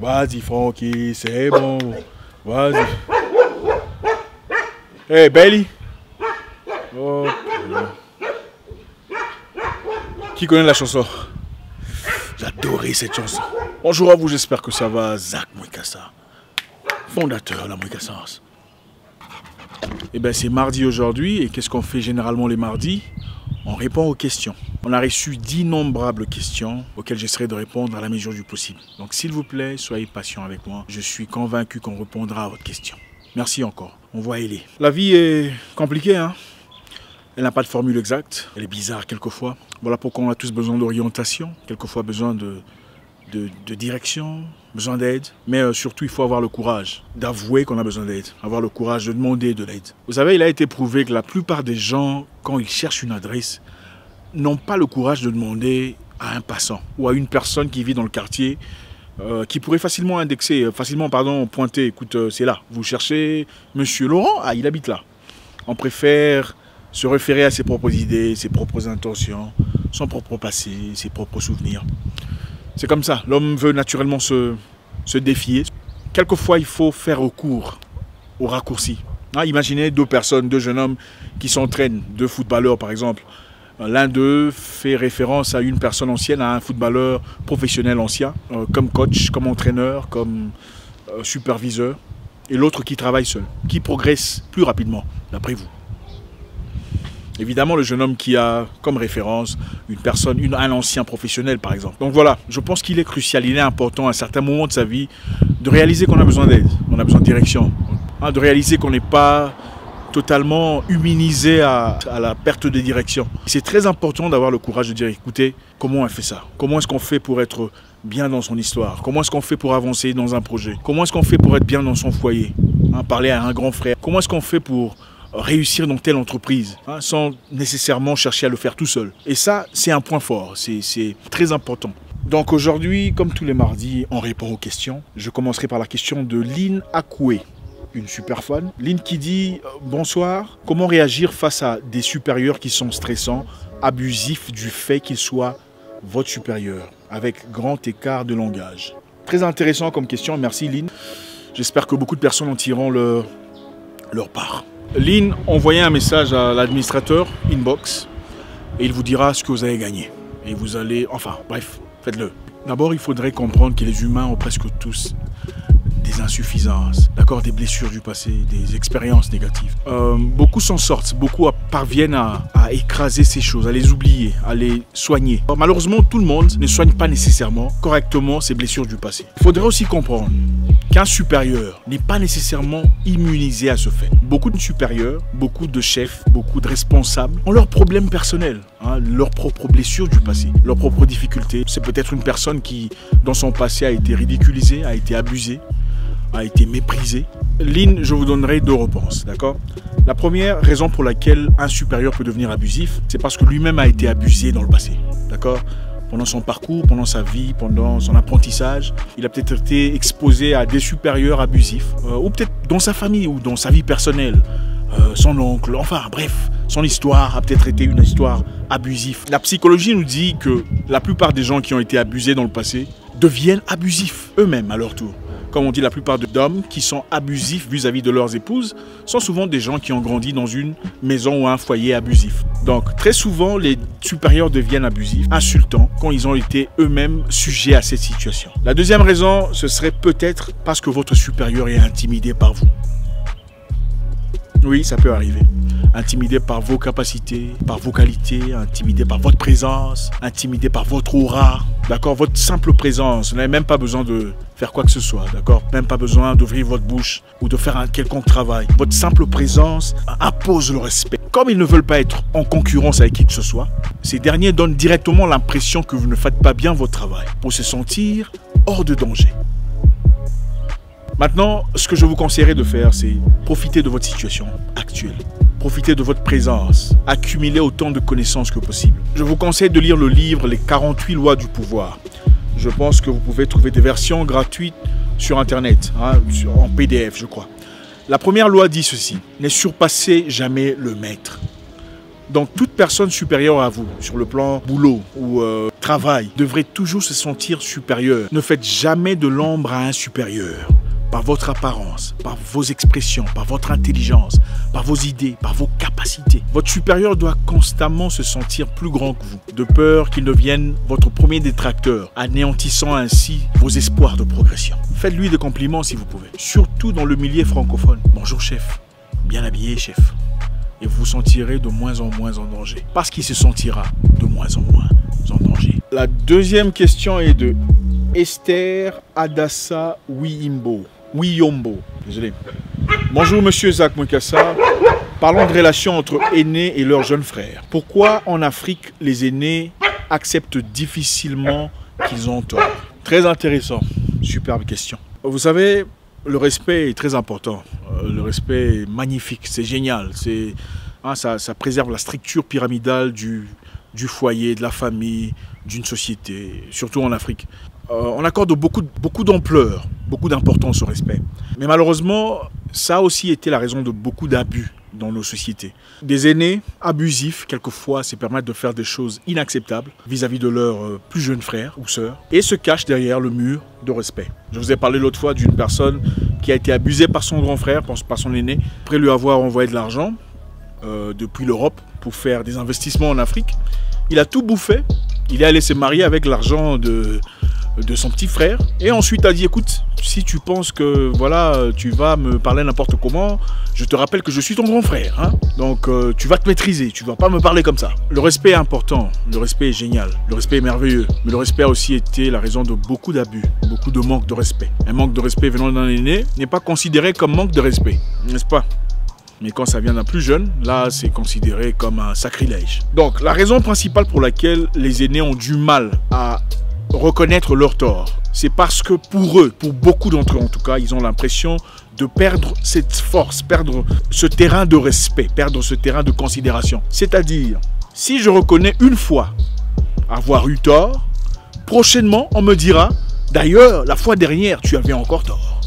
Vas-y, Francky, c'est bon. Vas-y. Hey, Belly. Oh, Qui connaît la chanson? J'adorais cette chanson. Bonjour à vous, j'espère que ça va. Zach Mouikassa, fondateur de la Mouikassance. Eh bien, c'est mardi aujourd'hui, et qu'est-ce qu'on fait généralement les mardis? On répond aux questions. On a reçu d'innombrables questions auxquelles j'essaierai de répondre à la mesure du possible. Donc, s'il vous plaît, soyez patient avec moi. Je suis convaincu qu'on répondra à votre question. Merci encore. On voit Ellie. La vie est compliquée, hein Elle n'a pas de formule exacte. Elle est bizarre quelquefois. Voilà pourquoi on a tous besoin d'orientation, quelquefois besoin de, de, direction, besoin d'aide. Mais euh, surtout, il faut avoir le courage d'avouer qu'on a besoin d'aide, avoir le courage de demander de l'aide. Vous savez, il a été prouvé que la plupart des gens, quand ils cherchent une adresse, n'ont pas le courage de demander à un passant ou à une personne qui vit dans le quartier euh, qui pourrait facilement indexer, euh, facilement pardon, pointer, écoute, c'est là. Vous cherchez Monsieur Laurent, ah, il habite là. On préfère se référer à ses propres idées, ses propres intentions, son propre passé, ses propres souvenirs. C'est comme ça, l'homme veut naturellement se, défier. Quelquefois, il faut faire recours au raccourci. Ah, imaginez deux personnes, deux jeunes hommes qui s'entraînent, deux footballeurs par exemple. L'un d'eux fait référence à une personne ancienne, à un footballeur professionnel ancien, euh, comme coach, comme entraîneur, comme euh, superviseur, et l'autre qui travaille seul, qui progresse plus rapidement, d'après vous? Évidemment, le jeune homme qui a comme référence une personne, un ancien professionnel par exemple. Donc voilà, je pense qu'il est crucial, il est important à un certain moment de sa vie de réaliser qu'on a besoin d'aide, on a besoin de direction, hein, de réaliser qu'on n'est pas totalement humanisé à, à, la perte de direction. C'est très important d'avoir le courage de dire écoutez, comment on fait ça? Comment est-ce qu'on fait pour être bien dans son histoire? Comment est-ce qu'on fait pour avancer dans un projet? Comment est-ce qu'on fait pour être bien dans son foyer? Hein, Parler à un grand frère. Comment est-ce qu'on fait pour réussir dans telle entreprise hein, sans nécessairement chercher à le faire tout seul Et ça, c'est un point fort, c'est très important. Donc aujourd'hui, comme tous les mardis, on répond aux questions. Je commencerai par la question de Lynn Akoué une super fan. Lynn qui dit bonsoir. Comment réagir face à des supérieurs qui sont stressants, abusifs du fait qu'ils soient votre supérieur, avec grand écart de langage? Très intéressant comme question. Merci Lynn. J'espère que beaucoup de personnes en tireront leur part. Lynn, envoyez un message à l'administrateur inbox et il vous dira ce que vous avez gagné. Et vous allez, enfin, bref, faites-le. D'abord, il faudrait comprendre que les humains ont presque tous des insuffisances, d'accord, des blessures du passé, des expériences négatives. Euh, beaucoup s'en sortent, beaucoup parviennent à, écraser ces choses, à les oublier, à les soigner. Malheureusement, tout le monde ne soigne pas nécessairement correctement ces blessures du passé. Il faudrait aussi comprendre qu'un supérieur n'est pas nécessairement immunisé à ce fait. Beaucoup de supérieurs, beaucoup de chefs, beaucoup de responsables ont leurs problèmes personnels, hein, leurs propres blessures du passé, leurs propres difficultés. C'est peut-être une personne qui, dans son passé, a été ridiculisée, a été abusée, a été méprisé. Lynn, je vous donnerai deux réponses, d'accord? La première raison pour laquelle un supérieur peut devenir abusif, c'est parce que lui-même a été abusé dans le passé, d'accord? Pendant son parcours, pendant sa vie, pendant son apprentissage, il a peut-être été exposé à des supérieurs abusifs, euh, ou peut-être dans sa famille ou dans sa vie personnelle. Euh, son oncle, enfin bref, son histoire a peut-être été une histoire abusive. La psychologie nous dit que la plupart des gens qui ont été abusés dans le passé deviennent abusifs eux-mêmes à leur tour comme on dit, la plupart d'hommes qui sont abusifs vis-à-vis -vis de leurs épouses sont souvent des gens qui ont grandi dans une maison ou un foyer abusif. Donc très souvent, les supérieurs deviennent abusifs, insultants, quand ils ont été eux-mêmes sujets à cette situation. La deuxième raison, ce serait peut-être parce que votre supérieur est intimidé par vous. Oui, ça peut arriver. Intimidé par vos capacités, par vos qualités, intimidé par votre présence, intimidé par votre aura, d'accord Votre simple présence. Vous n'avez même pas besoin de faire quoi que ce soit, d'accord? Même pas besoin d'ouvrir votre bouche ou de faire un quelconque travail. Votre simple présence impose le respect. Comme ils ne veulent pas être en concurrence avec qui que ce soit, ces derniers donnent directement l'impression que vous ne faites pas bien votre travail pour se sentir hors de danger. Maintenant, ce que je vous conseillerais de faire, c'est profiter de votre situation actuelle. Profiter de votre présence. Accumuler autant de connaissances que possible. Je vous conseille de lire le livre Les 48 lois du pouvoir. Je pense que vous pouvez trouver des versions gratuites sur Internet, hein, en PDF, je crois. La première loi dit ceci, ne surpassez jamais le maître. Donc toute personne supérieure à vous, sur le plan boulot ou euh, travail, devrait toujours se sentir supérieur. Ne faites jamais de l'ombre à un supérieur par votre apparence, par vos expressions, par votre intelligence, par vos idées, par vos capacités. Votre supérieur doit constamment se sentir plus grand que vous, de peur qu'il devienne votre premier détracteur, anéantissant ainsi vos espoirs de progression. Faites-lui des compliments si vous pouvez, surtout dans le milieu francophone. Bonjour chef, bien habillé chef. Et vous vous sentirez de moins en moins en danger, parce qu'il se sentira de moins en moins en danger. La deuxième question est de Esther Adassa Wiyimbo. Wiyombo. Désolé. Bonjour Monsieur Zach Mokassa. Parlons de relations entre aînés et leurs jeunes frères. Pourquoi en Afrique les aînés acceptent difficilement qu'ils ont tort? Très intéressant. Superbe question. Vous savez, le respect est très important. Euh, le respect est magnifique, c'est génial. C'est, hein, ça, ça, préserve la structure pyramidale du, du foyer, de la famille, d'une société, surtout en Afrique. Euh, on accorde beaucoup, beaucoup d'ampleur, beaucoup d'importance au respect. Mais malheureusement, ça a aussi été la raison de beaucoup d'abus dans nos sociétés. Des aînés abusifs, quelquefois, se permettent de faire des choses inacceptables vis-à-vis de leurs euh, plus jeunes frères ou sœurs et se cachent derrière le mur de respect. Je vous ai parlé l'autre fois d'une personne qui a été abusée par son grand frère, par son aîné, après lui avoir envoyé de l'argent euh, depuis l'Europe pour faire des investissements en Afrique. Il a tout bouffé. Il est allé se marier avec l'argent de, de son petit frère. Et ensuite a dit écoute si tu penses que voilà tu vas me parler n'importe comment je te rappelle que je suis ton grand frère hein. donc euh, tu vas te maîtriser tu vas pas me parler comme ça. Le respect est important le respect est génial le respect est merveilleux. Mais le respect a aussi été la raison de beaucoup d'abus beaucoup de manque de respect. Un manque de respect venant d'un aîné n'est pas considéré comme manque de respect n'est-ce pas? Mais quand ça vient d'un plus jeune, là, c'est considéré comme un sacrilège. Donc, la raison principale pour laquelle les aînés ont du mal à reconnaître leur tort. C'est parce que pour eux, pour beaucoup d'entre eux en tout cas, ils ont l'impression de perdre cette force, perdre ce terrain de respect, perdre ce terrain de considération. C'est-à-dire, si je reconnais une fois avoir eu tort, prochainement on me dira, d'ailleurs, la fois dernière, tu avais encore tort.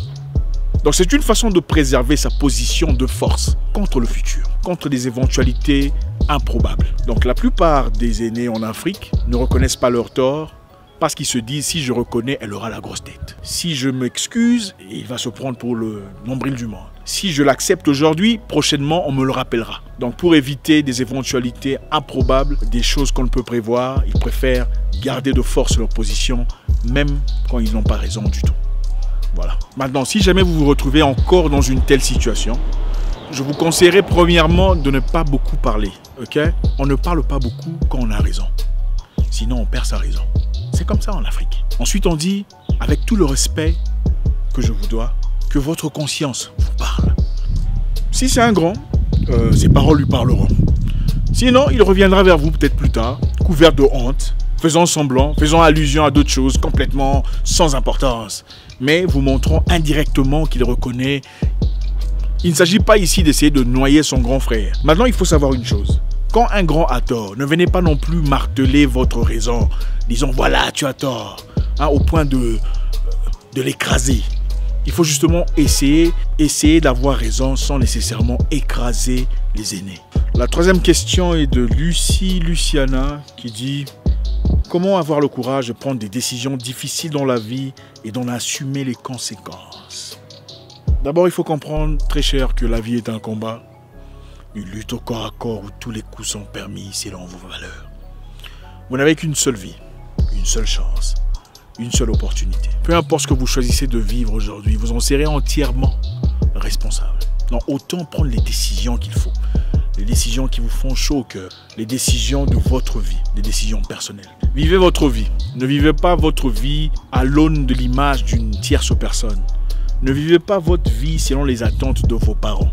Donc c'est une façon de préserver sa position de force contre le futur, contre des éventualités improbables. Donc la plupart des aînés en Afrique ne reconnaissent pas leur tort parce qu'ils se disent si je reconnais, elle aura la grosse tête. Si je m'excuse, il va se prendre pour le nombril du monde. Si je l'accepte aujourd'hui, prochainement, on me le rappellera. Donc pour éviter des éventualités improbables, des choses qu'on ne peut prévoir, ils préfèrent garder de force leur position, même quand ils n'ont pas raison du tout. Voilà. Maintenant, si jamais vous vous retrouvez encore dans une telle situation, je vous conseillerais premièrement de ne pas beaucoup parler. Ok? On ne parle pas beaucoup quand on a raison. Sinon, on perd sa raison. C'est comme ça en Afrique. Ensuite, on dit, avec tout le respect que je vous dois, que votre conscience vous parle. Si c'est un grand, euh, ses paroles lui parleront. Sinon, il reviendra vers vous peut-être plus tard, couvert de honte, faisant semblant, faisant allusion à d'autres choses complètement sans importance, mais vous montrant indirectement qu'il reconnaît. Il ne s'agit pas ici d'essayer de noyer son grand frère. Maintenant, il faut savoir une chose. Quand un grand a tort, ne venez pas non plus marteler votre raison, disons voilà, tu as tort, hein, au point de, de l'écraser. Il faut justement essayer, essayer d'avoir raison sans nécessairement écraser les aînés. La troisième question est de Lucie Luciana qui dit Comment avoir le courage de prendre des décisions difficiles dans la vie et d'en assumer les conséquences? D'abord, il faut comprendre, très cher, que la vie est un combat une lutte au corps à corps où tous les coups sont permis selon vos valeurs. Vous n'avez qu'une seule vie, une seule chance, une seule opportunité. Peu importe ce que vous choisissez de vivre aujourd'hui, vous en serez entièrement responsable. Non, autant prendre les décisions qu'il faut. Les décisions qui vous font chaud au cœur. Les décisions de votre vie. Les décisions personnelles. Vivez votre vie. Ne vivez pas votre vie à l'aune de l'image d'une tierce personne. Ne vivez pas votre vie selon les attentes de vos parents.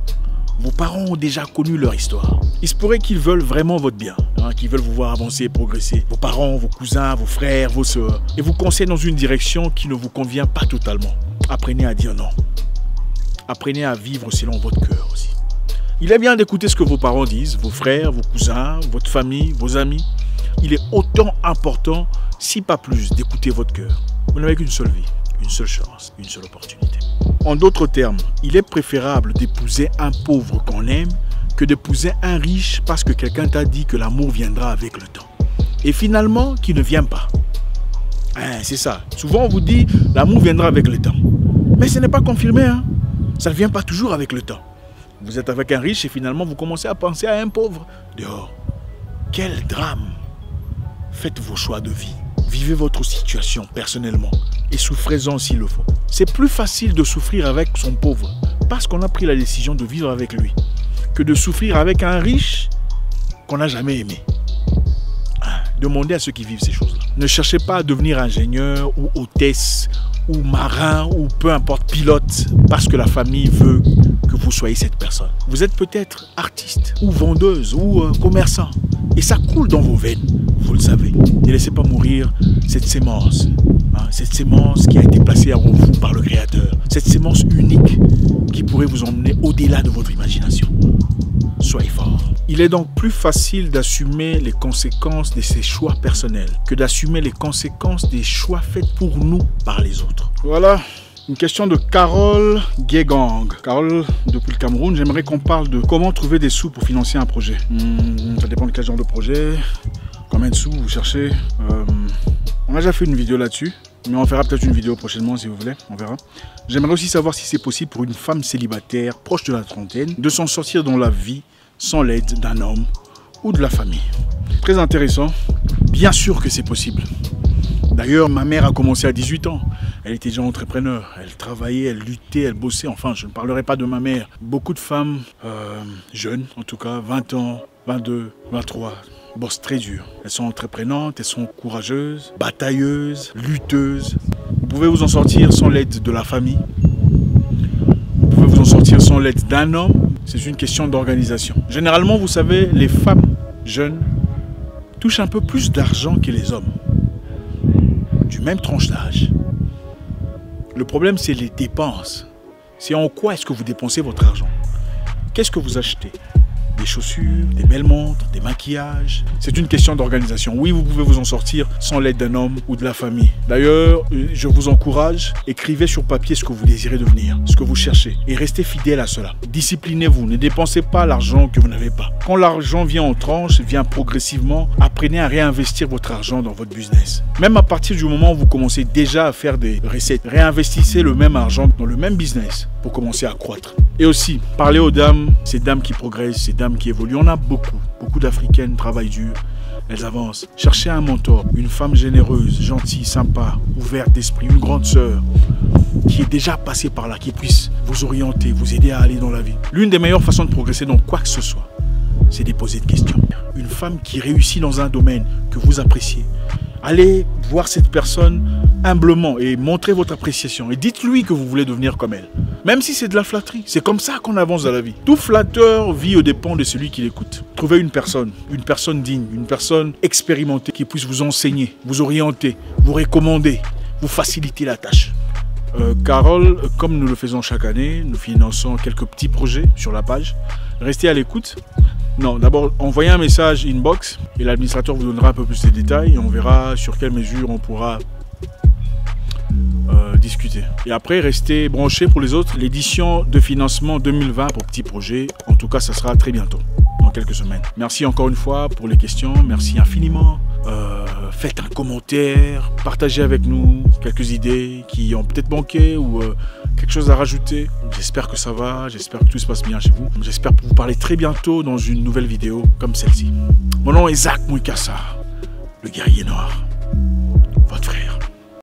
Vos parents ont déjà connu leur histoire. Il se pourrait qu'ils veulent vraiment votre bien, hein, qu'ils veulent vous voir avancer et progresser. Vos parents, vos cousins, vos frères, vos soeurs. Et vous conseillent dans une direction qui ne vous convient pas totalement. Apprenez à dire non. Apprenez à vivre selon votre cœur aussi. Il est bien d'écouter ce que vos parents disent, vos frères, vos cousins, votre famille, vos amis. Il est autant important, si pas plus, d'écouter votre cœur. Vous n'avez qu'une seule vie, une seule chance, une seule opportunité. En d'autres termes, il est préférable d'épouser un pauvre qu'on aime que d'épouser un riche parce que quelqu'un t'a dit que l'amour viendra avec le temps. Et finalement, qui ne vient pas. Hein, c'est ça. Souvent, on vous dit l'amour viendra avec le temps. Mais ce n'est pas confirmé. Hein. Ça ne vient pas toujours avec le temps. Vous êtes avec un riche et finalement, vous commencez à penser à un pauvre. Dehors. Quel drame. Faites vos choix de vie. Vivez votre situation personnellement et souffrez-en s'il le faut. C'est plus facile de souffrir avec son pauvre parce qu'on a pris la décision de vivre avec lui que de souffrir avec un riche qu'on n'a jamais aimé. Ah, demandez à ceux qui vivent ces choses-là. Ne cherchez pas à devenir ingénieur ou hôtesse ou marin ou peu importe pilote parce que la famille veut que vous soyez cette personne. Vous êtes peut-être artiste ou vendeuse ou euh, commerçant et ça coule dans vos veines, vous le savez. Ne laissez pas mourir cette sémence, hein, cette sémence qui a été placée en vous par le Créateur, cette sémence unique qui pourrait vous emmener au-delà de votre imagination. Soyez fort. Il est donc plus facile d'assumer les conséquences de ses choix personnels que d'assumer les conséquences des choix faits pour nous par les autres. Voilà, une question de Carole Guégang. Carole, depuis le Cameroun, j'aimerais qu'on parle de comment trouver des sous pour financer un projet. Hmm, ça dépend de quel genre de projet, combien de sous vous cherchez. Euh, on a déjà fait une vidéo là-dessus, mais on fera peut-être une vidéo prochainement si vous voulez, on verra. J'aimerais aussi savoir si c'est possible pour une femme célibataire proche de la trentaine de s'en sortir dans la vie sans l'aide d'un homme ou de la famille. Très intéressant. Bien sûr que c'est possible. D'ailleurs, ma mère a commencé à 18 ans. Elle était déjà entrepreneur. Elle travaillait, elle luttait, elle bossait. Enfin, je ne parlerai pas de ma mère. Beaucoup de femmes euh, jeunes, en tout cas, 20 ans, 22, 23, bossent très dur. Elles sont entreprenantes, elles sont courageuses, batailleuses, lutteuses. Vous pouvez vous en sortir sans l'aide de la famille. Vous pouvez vous en sortir sans l'aide d'un homme. C'est une question d'organisation. Généralement, vous savez, les femmes jeunes touchent un peu plus d'argent que les hommes du même tranche d'âge. Le problème, c'est les dépenses. C'est en quoi est-ce que vous dépensez votre argent? Qu'est-ce que vous achetez? Des chaussures, des belles montres, des maquillages. C'est une question d'organisation. Oui, vous pouvez vous en sortir sans l'aide d'un homme ou de la famille. D'ailleurs, euh, je vous encourage, écrivez sur papier ce que vous désirez devenir, ce que vous cherchez, et restez fidèle à cela. Disciplinez-vous, ne dépensez pas l'argent que vous n'avez pas. Quand l'argent vient en tranches, vient progressivement, apprenez à réinvestir votre argent dans votre business. Même à partir du moment où vous commencez déjà à faire des recettes, réinvestissez le même argent dans le même business pour commencer à croître. Et aussi, parlez aux dames, ces dames qui progressent, ces dames qui évoluent. On a beaucoup, beaucoup d'Africaines travaillent dur, elles avancent. Cherchez un mentor, une femme généreuse, gentille, sympa, ouverte d'esprit, une grande sœur qui est déjà passée par là, qui puisse vous orienter, vous aider à aller dans la vie. L'une des meilleures façons de progresser dans quoi que ce soit, c'est de poser des questions. Une femme qui réussit dans un domaine que vous appréciez, allez voir cette personne humblement et montrez votre appréciation. Et dites-lui que vous voulez devenir comme elle. Même si c'est de la flatterie. C'est comme ça qu'on avance dans la vie. Tout flatteur vit au dépens de celui qui l'écoute. Trouvez une personne, une personne digne, une personne expérimentée qui puisse vous enseigner, vous orienter, vous recommander, vous faciliter la tâche. Euh, Carole, comme nous le faisons chaque année, nous finançons quelques petits projets sur la page. Restez à l'écoute. Non, d'abord, envoyez un message inbox et l'administrateur vous donnera un peu plus de détails et on verra sur quelle mesure on pourra discuter. Et après, restez branchés pour les autres. L'édition de financement 2020 pour petits projets, en tout cas, ça sera très bientôt, dans quelques semaines. Merci encore une fois pour les questions. Merci infiniment. Euh, faites un commentaire, partagez avec nous quelques idées qui ont peut-être manqué ou euh, quelque chose à rajouter. J'espère que ça va, j'espère que tout se passe bien chez vous. J'espère vous parler très bientôt dans une nouvelle vidéo comme celle-ci. Mon nom est Zach Moukassa, le guerrier noir.